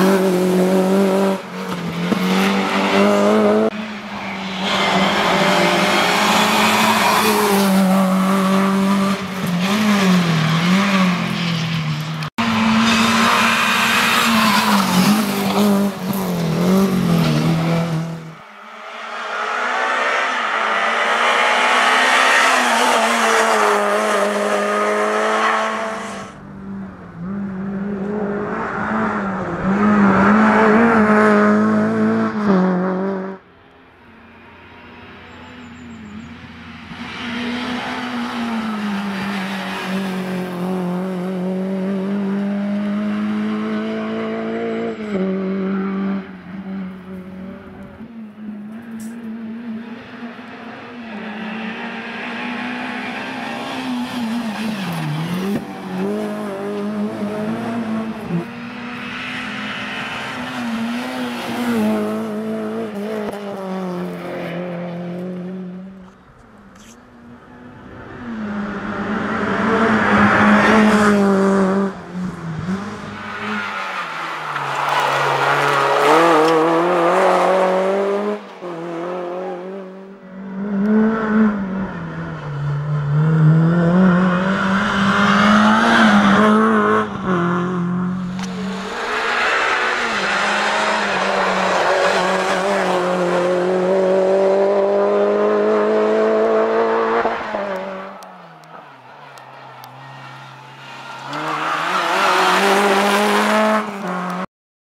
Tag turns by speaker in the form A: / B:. A: Oh.